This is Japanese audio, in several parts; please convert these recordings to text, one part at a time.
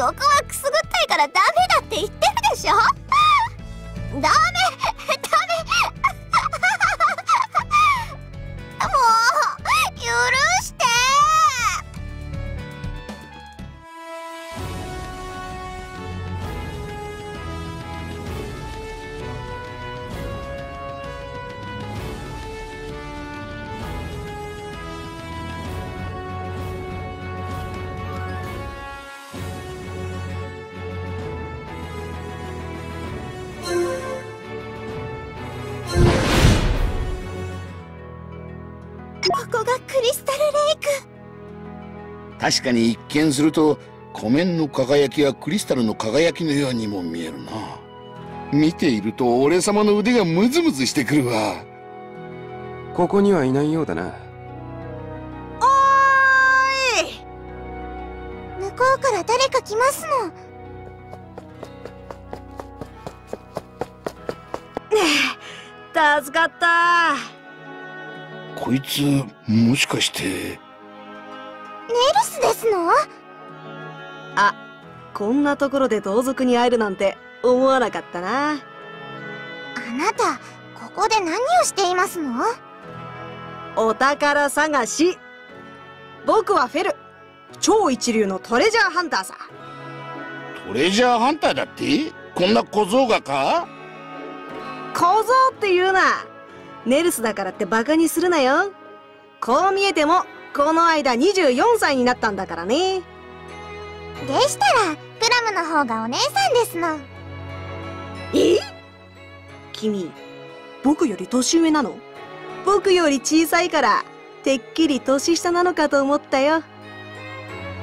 そこはくすぐったいからダメだって言ってるでしょ？ダメ！確かに一見すると湖面の輝きはクリスタルの輝きのようにも見えるな。見ていると俺様の腕がムズムズしてくるわ。ここにはいないようだな。おーい。向こうから誰か来ますの。助かった。こいつもしかしてネルスですの？あこんなところで同族に会えるなんて思わなかったな。あなたここで何をしていますの？お宝探し。僕はフェル超一流のトレジャーハンターさ。トレジャーハンターだって？こんな小僧がか？小僧って言うな。ネルスだからってバカにするなよ。こう見えてもこの間24歳になったんだからね。でしたらプラムの方がお姉さんですの。え？君僕より年上なの？僕より小さいからてっきり年下なのかと思ったよ。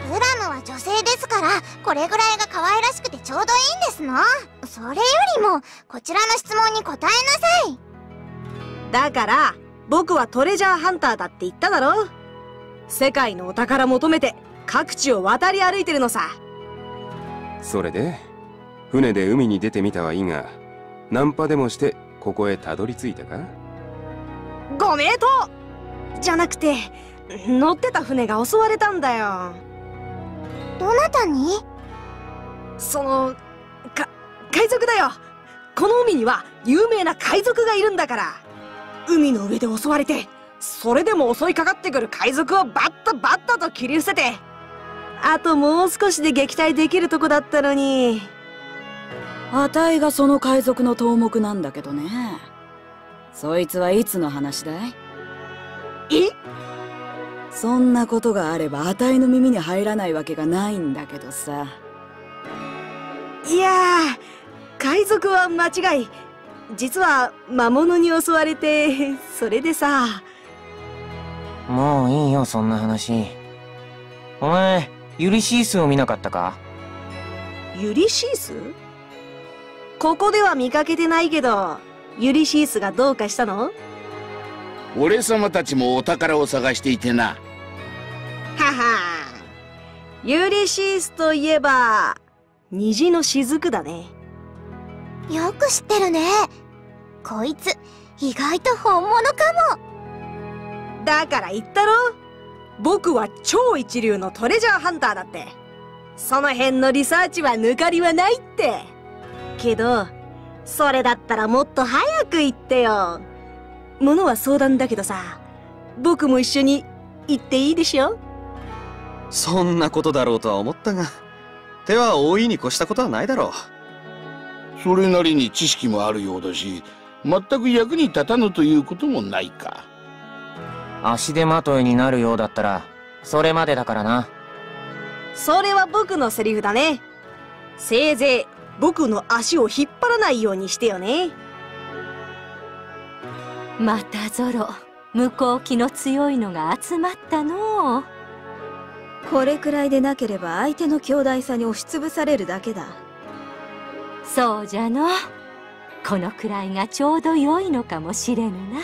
プラムは女性ですからこれぐらいが可愛らしくてちょうどいいんですの。それよりもこちらの質問に答えなさい。だから僕はトレジャーハンターだって言っただろ世界のお宝求めて各地を渡り歩いてるのさ。それで船で海に出てみたはいいがナンパでもしてここへたどり着いたか？ご名答。じゃなくて乗ってた船が襲われたんだよ。どなたに？そのか海賊だよ。この海には有名な海賊がいるんだから。海の上で襲われてそれでも襲いかかってくる海賊をバッタバッタと切り捨てて。あともう少しで撃退できるとこだったのに。あたいがその海賊の頭目なんだけどね。そいつはいつの話だい？え？そんなことがあればあたいの耳に入らないわけがないんだけどさ。いやー海賊は間違い。実は魔物に襲われてそれでさもういいよそんな話。お前ユリシースを見なかったか？ユリシース？ここでは見かけてないけどユリシースがどうかしたの？俺様たちもお宝を探していてな。はは。ユリシースといえば虹の雫だね。よく知ってるね。こいつ意外と本物かもだから言ったろ。僕は超一流のトレジャーハンターだって。その辺のリサーチは抜かりはないって。けどそれだったらもっと早く言ってよ。ものは相談だけどさ僕も一緒に行っていいでしょ？そんなことだろうとは思ったが手は多いに越したことはないだろそれなりに知識もあるようだし全く役に立たぬということもないか足手まといになるようだったらそれまでだからな。それは僕のセリフだね。せいぜい僕の足を引っ張らないようにしてよね。またゾロ向こう気の強いのが集まったの。うこれくらいでなければ相手の強大さに押しつぶされるだけだ。そうじゃの。このくらいがちょうど良いのかもしれぬな。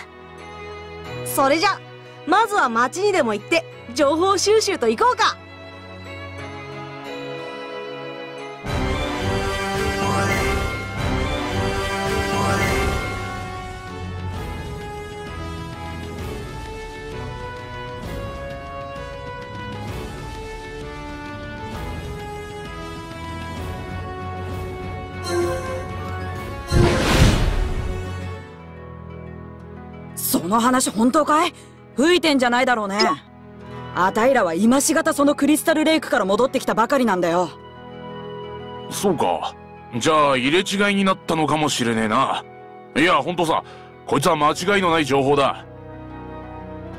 それじゃまずは町にでも行って情報収集と行こうか。その話本当かい？吹いてんじゃないだろうねあたいらは今しがたそのクリスタルレイクから戻ってきたばかりなんだよそうか。じゃあ入れ違いになったのかもしれねえな。いや、ほんとさ、こいつは間違いのない情報だ。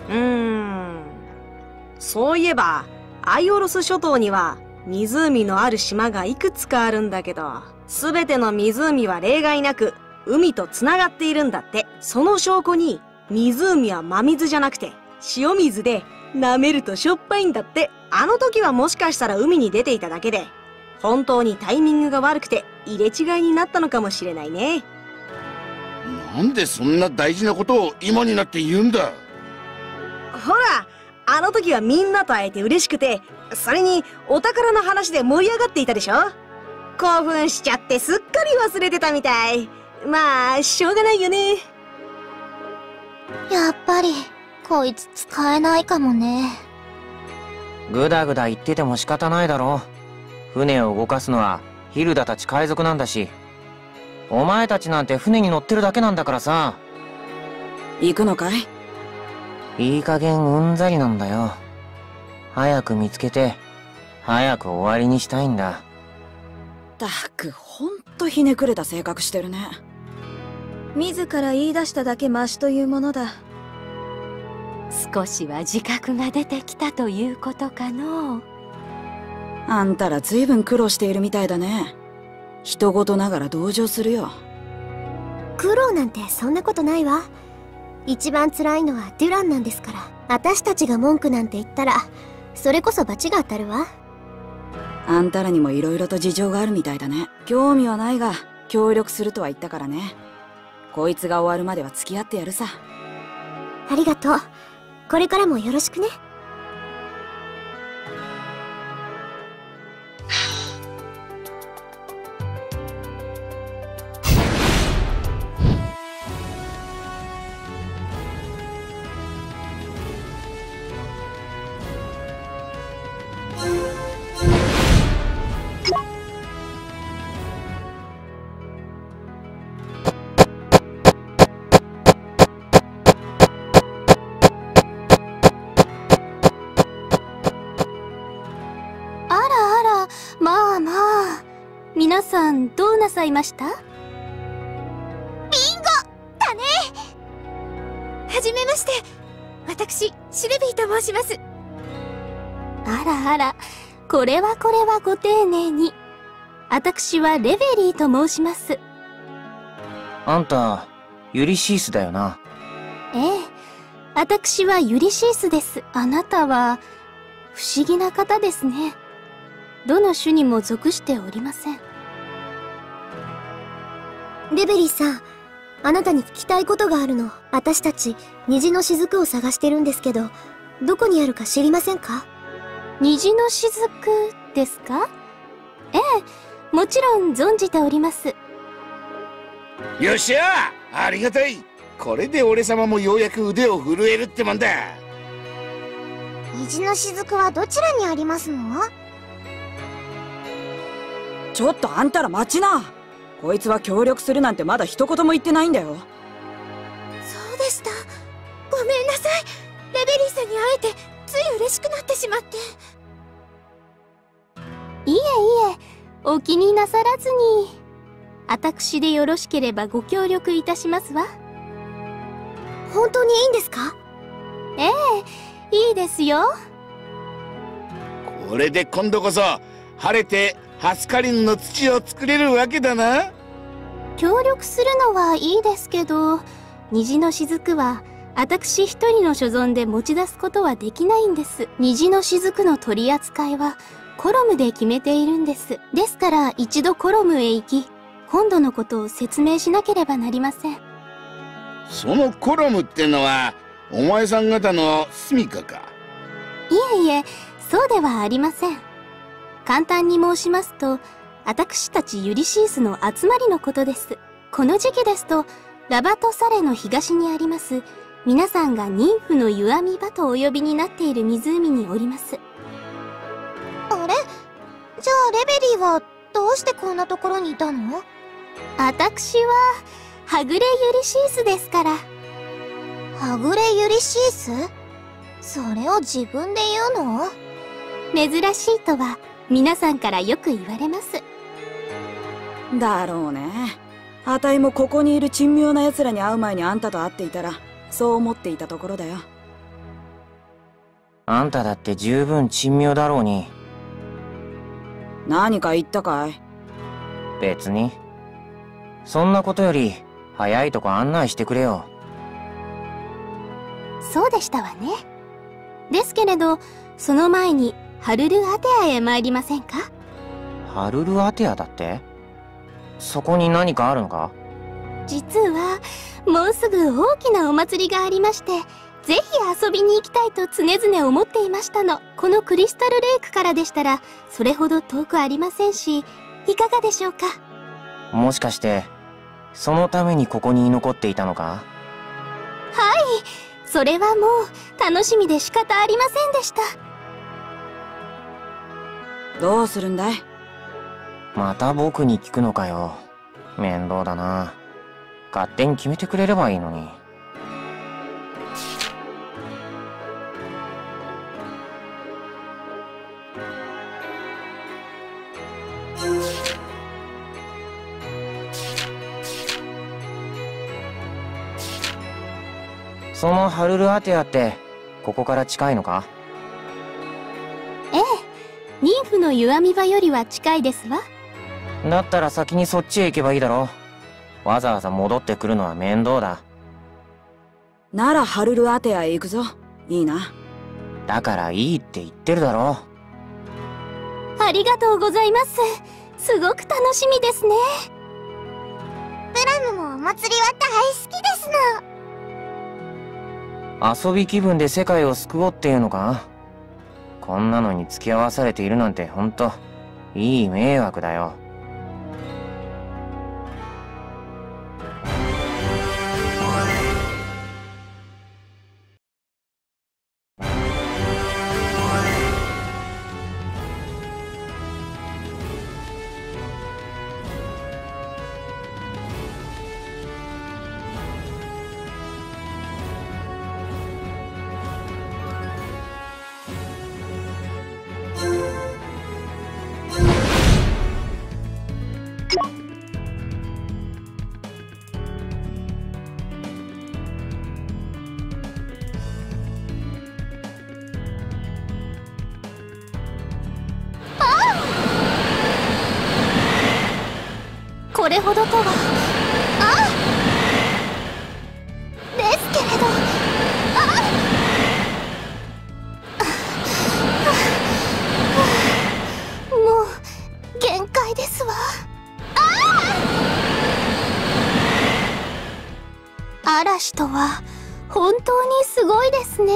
うーんそういえばアイオロス諸島には湖のある島がいくつかあるんだけど全ての湖は例外なく海とつながっているんだってその証拠に湖は真水じゃなくて塩水で舐めるとしょっぱいんだって。あの時はもしかしたら海に出ていただけで本当にタイミングが悪くて入れ違いになったのかもしれないね。なんでそんな大事なことを今になって言うんだ？ほらあの時はみんなと会えて嬉しくてそれにお宝の話で盛り上がっていたでしょ？興奮しちゃってすっかり忘れてたみたい。まあしょうがないよねやっぱり、こいつ使えないかもね。ぐだぐだ言ってても仕方ないだろう。船を動かすのはヒルダたち海賊なんだし。お前たちなんて船に乗ってるだけなんだからさ。行くのかい？いい加減うんざりなんだよ。早く見つけて、早く終わりにしたいんだ。たくほんとひねくれた性格してるね自ら言い出しただけマシというものだ少しは自覚が出てきたということかのうあんたら随分苦労しているみたいだね人事ながら同情するよ苦労なんてそんなことないわ。一番辛いのはデュランなんですから。私たちが文句なんて言ったら、それこそ罰が当たるわ。あんたらにも色々と事情があるみたいだね興味はないが協力するとは言ったからねこいつが終わるまでは付き合ってやるさありがとう。これからもよろしくね。皆さん、どうなさいました？ビンゴだねはじめまして。私、シルビーと申します。あらあら、これはこれはご丁寧に。私はレベリーと申します。あんた、ユリシースだよな。ええ。私はユリシースです。あなたは、不思議な方ですね。どの種にも属しておりません。レベリーさん、あなたに聞きたいことがあるの。私たち、虹の雫を探してるんですけど、どこにあるか知りませんか？虹の雫ですか？ええ、もちろん存じております。よっしゃありがたいこれで俺様もようやく腕を震えるってもんだ虹の雫はどちらにありますの？ちょっとあんたら待ちなこいつは協力するなんてまだ一言も言ってないんだよそうでした。ごめんなさい。レベリーさんに会えて、つい嬉しくなってしまって。いえいえ、お気になさらずに。私でよろしければご協力いたしますわ。本当にいいんですか？ええ、いいですよ。これで今度こそ晴れてハスカリンの土を作れるわけだな協力するのはいいですけど、虹の雫は私一人の所存で持ち出すことはできないんです。虹の雫の取り扱いは、コロムで決めているんです。ですから、一度コロムへ行き、今度のことを説明しなければなりません。そのコロムってのはお前さん方の住処か？いえいえ、そうではありません。簡単に申しますと、私たちユリシースの集まりのことです。この時期ですと、ラバトサレの東にあります、皆さんがニンフの湯あみ場とお呼びになっている湖におります。あれ？じゃあレベリーはどうしてこんなところにいたの？私は、はぐれユリシースですから。はぐれユリシース？それを自分で言うの？珍しいとは、皆さんからよく言われます。だろうね。あたいもここにいる珍妙な奴らに会う前にあんたと会っていたら、そう思っていたところだよ。あんただって十分珍妙だろうに。何か言ったかい？別に。そんなことより、早いとこ案内してくれよ。そうでしたわね。ですけれど、その前に、ハルルアテアへ参りませんか？ハルルアテアだって？そこに何かあるのか？実は、もうすぐ大きなお祭りがありまして、ぜひ遊びに行きたいと常々思っていましたの。このクリスタルレイクからでしたら、それほど遠くありませんし、いかがでしょうか？もしかして、そのためにここに居残っていたのか？はい、それはもう、楽しみで仕方ありませんでした。どうするんだい？また僕に聞くのかよ。面倒だな。勝手に決めてくれればいいのに。そのハルルアテアって、ここから近いのか、ニンフの湯あみ場よりは近いですわ。だったら先にそっちへ行けばいいだろわざわざ戻ってくるのは面倒だ。ならハルルアテアへ行くぞ。いいな。だからいいって言ってるだろありがとうございます。すごく楽しみですね。プラムもお祭りは大好きですの。遊び気分で世界を救おうっていうのか？こんなのに付き合わされているなんてほんと、いい迷惑だよ。ですね。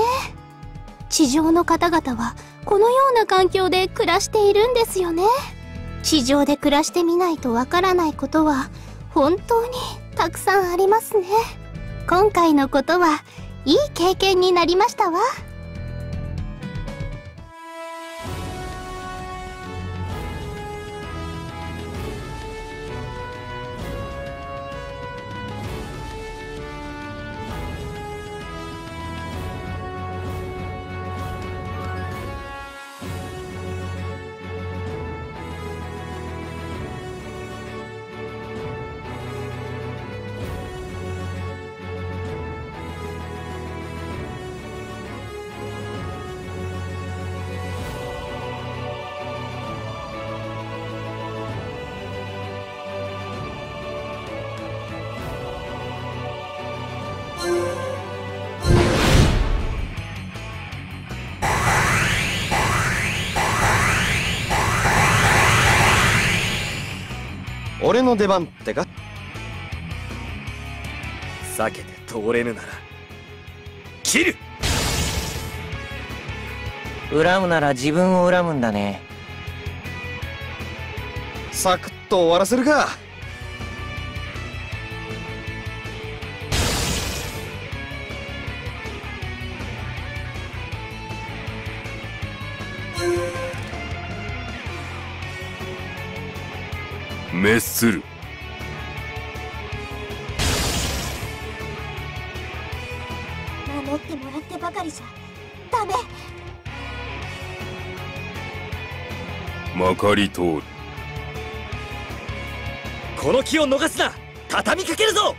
地上の方々は、このような環境で暮らしているんですよね。地上で暮らしてみないとわからないことは本当にたくさんありますね今回のことはいい経験になりましたわ俺の出番ってか？避けて通れぬなら切る！恨むなら自分を恨むんだね。サクッと終わらせるか滅する。守ってもらってばかりじゃダメ。まかり通る。この気を逃すな。畳みかけるぞ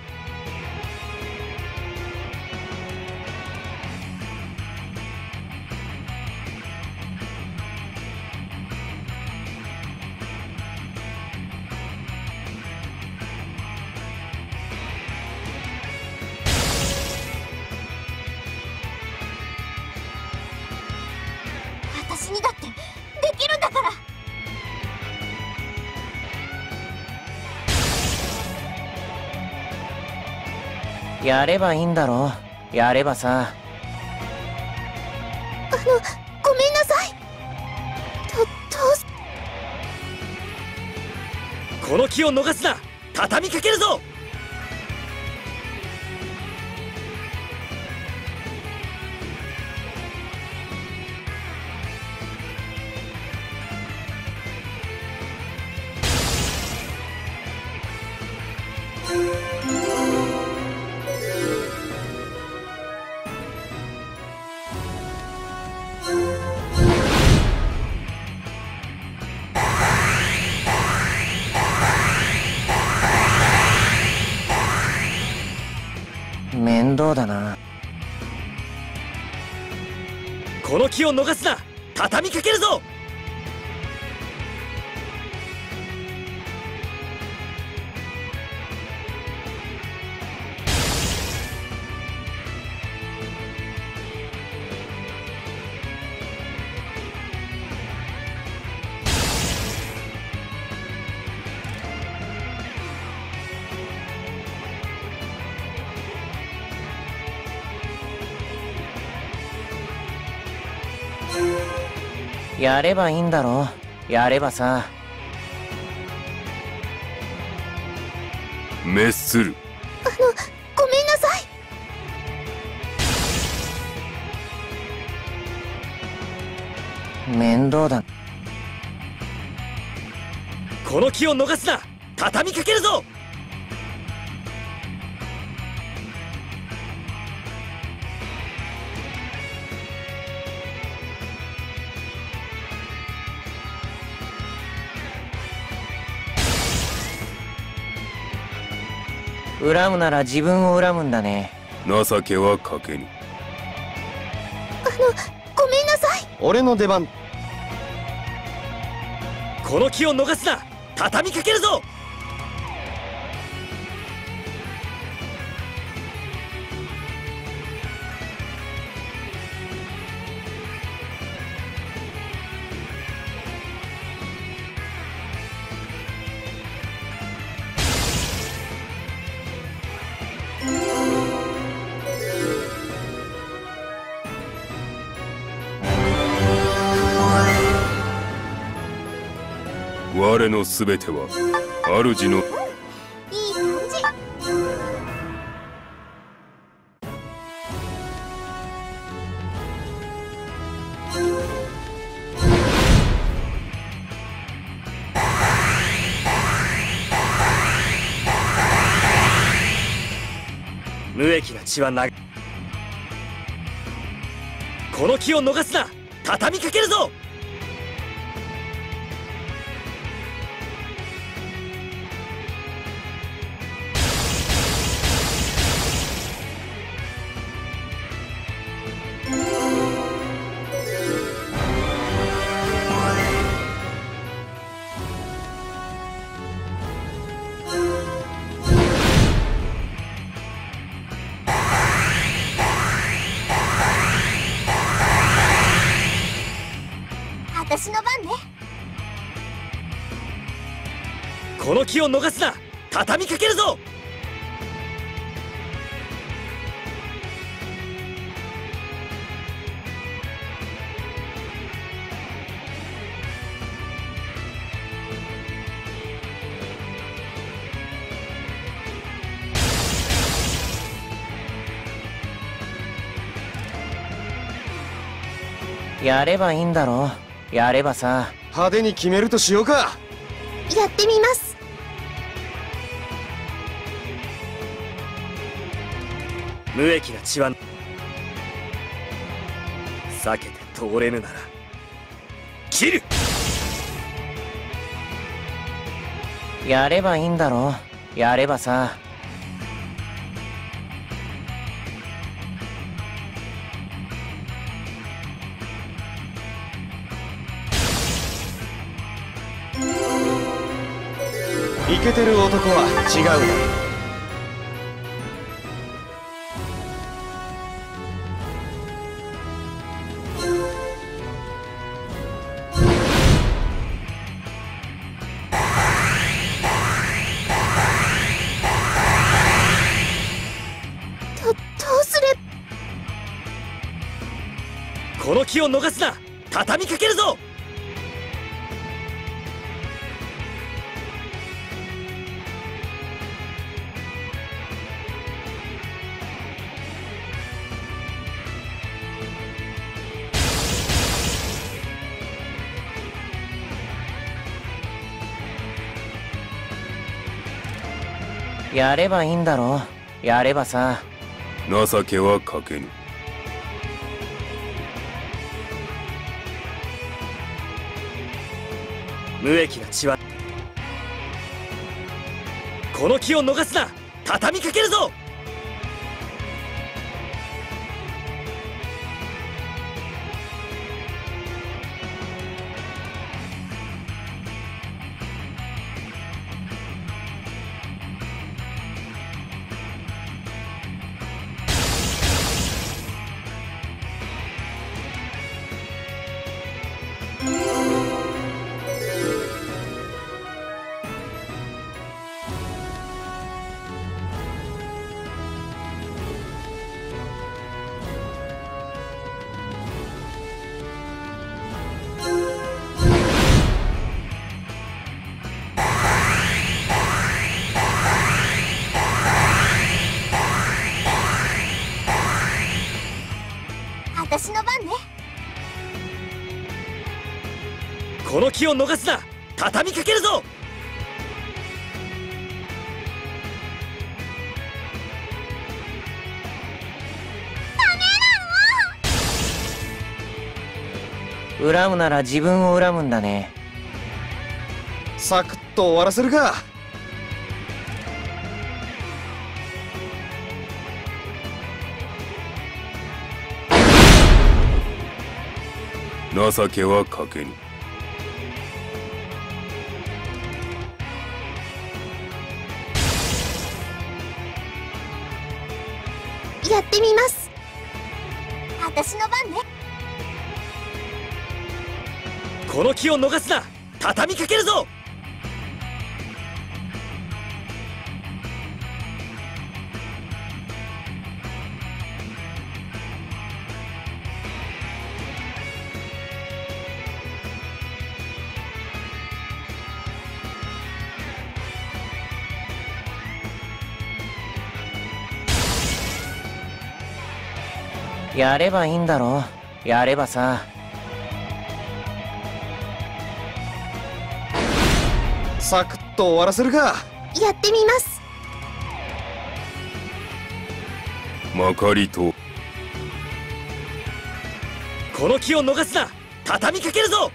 やればいいんだろやればさ。あのごめんなさい。とどうす？この気を逃すな。畳みかけるぞ畳みかけるぞやればいいんだろやればさ。滅する。あのごめんなさい。面倒だ。この気を逃すな。畳みかけるぞ恨むなら自分を恨むんだね。情けはかけぬ。あのごめんなさい。俺の出番。この気を逃すな。畳みかけるぞ我のすべては主の。いい感じ。無益な血は流この気を逃すな。畳みかけるぞ。私の番ね。ここの気を逃すな。畳みかけるぞ。やればいいんだろやればさ。派手に決めるとしようか。やってみます。無益な血は。避けて通れぬなら。切る。やればいいんだろ。やればさイケてる男は違うだこの気を逃すな。畳みかけるぞやればいいんだろ。やればさ。情けはかけぬ。無益な血は。この気を逃すな。畳みかけるぞ気を逃すな。畳みかけるぞ。恨むなら自分を恨むんだね。サクッと終わらせるか。情けはかけぬってみます。私の番ね。この気を逃すな。畳みかけるぞ。やればいいんだろやればさ。サクッと終わらせるか。やってみます。まかりと。この気を逃すな。畳みかけるぞ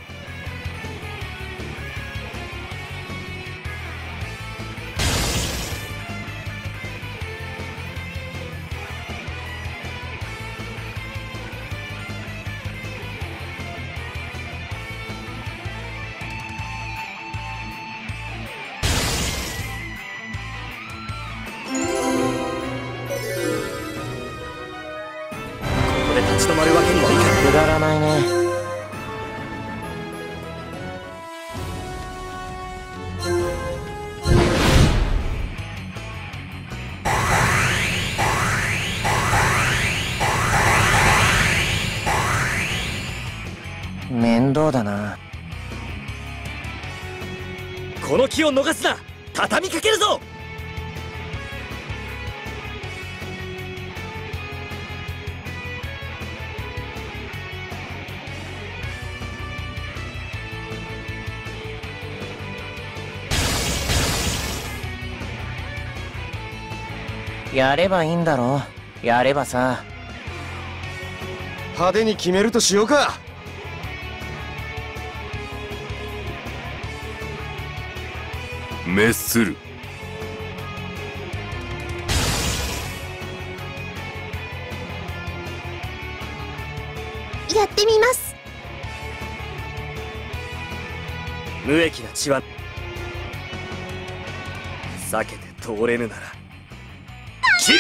の気を逃すな。畳みかけるぞ。やればいいんだろやればさ。派手に決めるとしようか。滅する。やってみます。無益な血は避けて通れぬなら切る